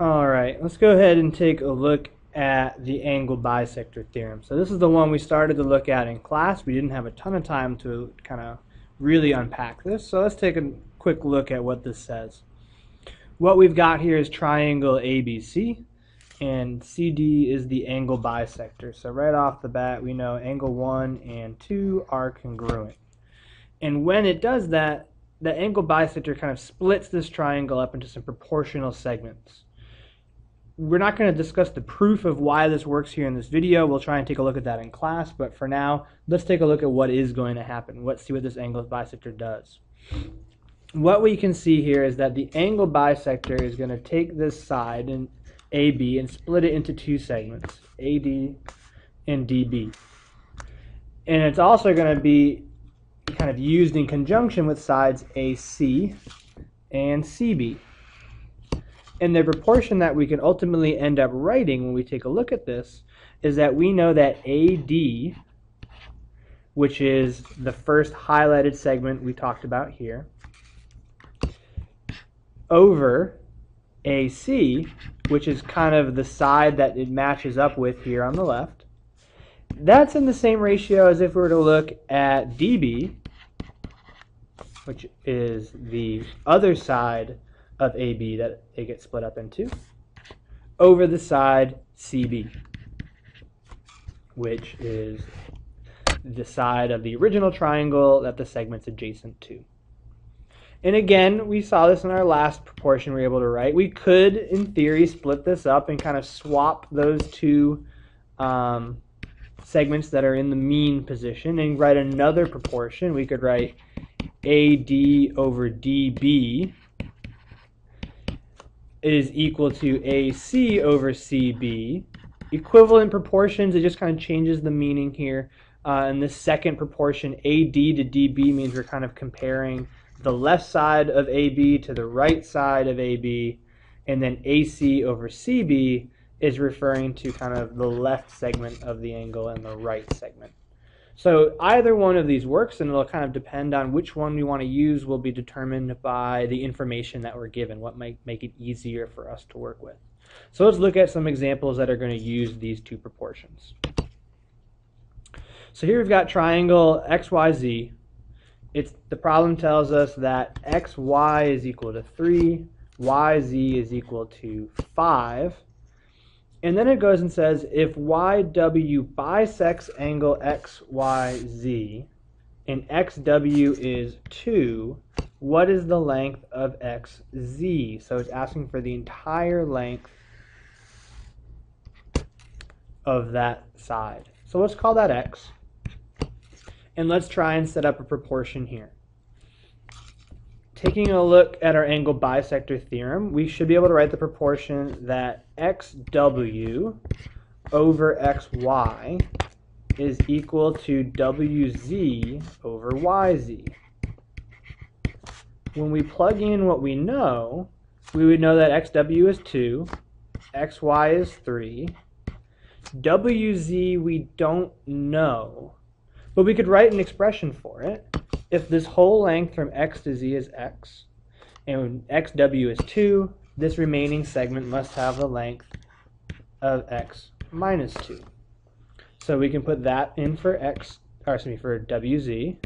All right, let's go ahead and take a look at the angle bisector theorem. So this is the one we started to look at in class. We didn't have a ton of time to kind of really unpack this. So let's take a quick look at what this says. What we've got here is triangle ABC and CD is the angle bisector. So right off the bat we know angle 1 and 2 are congruent. And when it does that, the angle bisector kind of splits this triangle up into some proportional segments we're not going to discuss the proof of why this works here in this video. We'll try and take a look at that in class, but for now, let's take a look at what is going to happen. Let's see what this angle bisector does. What we can see here is that the angle bisector is going to take this side in AB and split it into two segments, AD and DB. And it's also going to be kind of used in conjunction with sides AC and CB. And the proportion that we can ultimately end up writing when we take a look at this is that we know that AD, which is the first highlighted segment we talked about here, over AC, which is kind of the side that it matches up with here on the left, that's in the same ratio as if we were to look at DB, which is the other side of AB that it gets split up into over the side CB, which is the side of the original triangle that the segment's adjacent to. And again, we saw this in our last proportion we were able to write. We could, in theory, split this up and kind of swap those two um, segments that are in the mean position and write another proportion. We could write AD over DB is equal to AC over CB. Equivalent proportions, it just kind of changes the meaning here. Uh, and the second proportion, AD to DB, means we're kind of comparing the left side of AB to the right side of AB. And then AC over CB is referring to kind of the left segment of the angle and the right segment. So either one of these works, and it'll kind of depend on which one we want to use will be determined by the information that we're given, what might make it easier for us to work with. So let's look at some examples that are going to use these two proportions. So here we've got triangle XYZ. It's, the problem tells us that XY is equal to 3, YZ is equal to 5, and then it goes and says if YW bisects angle XYZ and XW is 2, what is the length of XZ? So it's asking for the entire length of that side. So let's call that X. And let's try and set up a proportion here. Taking a look at our angle bisector theorem, we should be able to write the proportion that xw over xy is equal to wz over yz. When we plug in what we know, we would know that xw is 2, xy is 3, wz we don't know, but we could write an expression for it if this whole length from x to z is x, and xw is 2, this remaining segment must have the length of x minus 2. So we can put that in for x, or excuse me, for wz.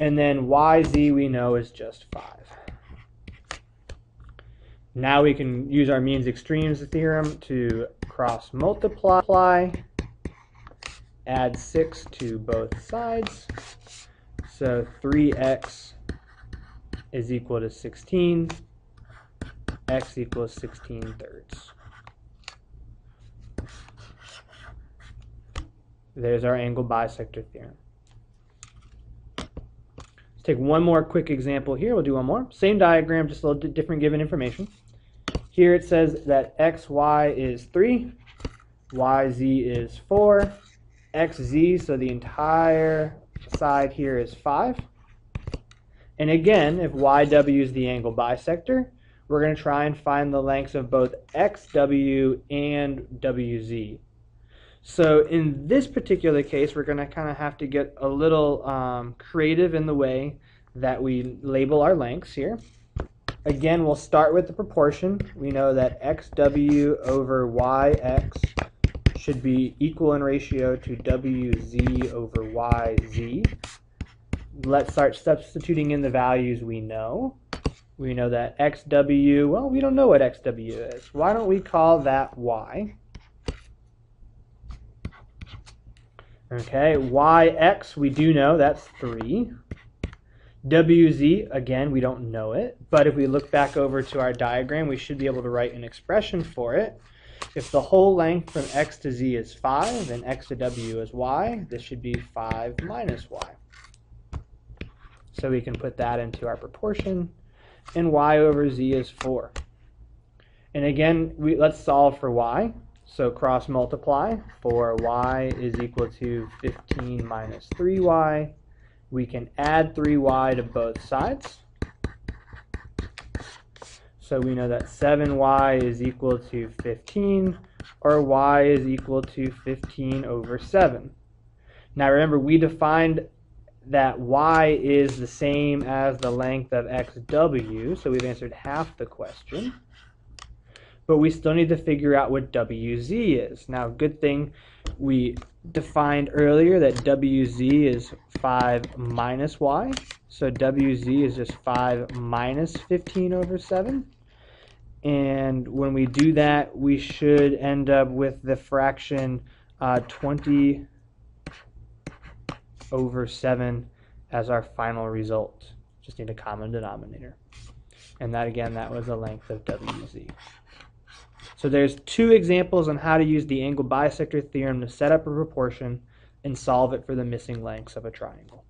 And then yz we know is just 5. Now we can use our means extremes theorem to cross multiply, add 6 to both sides, so 3x is equal to 16, x equals 16 thirds. There's our angle bisector theorem. Let's take one more quick example here. We'll do one more. Same diagram, just a little different given information. Here it says that xy is 3, yz is 4, xz, so the entire side here is 5. And again, if YW is the angle bisector, we're going to try and find the lengths of both XW and WZ. So in this particular case, we're going to kind of have to get a little um, creative in the way that we label our lengths here. Again, we'll start with the proportion. We know that xw over yx should be equal in ratio to wz over yz. Let's start substituting in the values we know. We know that xw, well, we don't know what xw is. Why don't we call that y? Okay, yx, we do know that's 3. WZ, again, we don't know it, but if we look back over to our diagram, we should be able to write an expression for it. If the whole length from x to z is 5 and x to w is y, this should be 5 minus y. So we can put that into our proportion, and y over z is 4. And again, we, let's solve for y. So cross multiply 4 y is equal to 15 minus 3y we can add 3y to both sides. So we know that 7y is equal to 15, or y is equal to 15 over 7. Now remember, we defined that y is the same as the length of xw, so we've answered half the question. But we still need to figure out what wz is. Now, good thing we defined earlier that WZ is 5 minus Y. So WZ is just 5 minus 15 over 7. And when we do that, we should end up with the fraction uh, 20 over 7 as our final result. Just need a common denominator. And that again, that was the length of WZ. So there's two examples on how to use the angle bisector theorem to set up a proportion and solve it for the missing lengths of a triangle.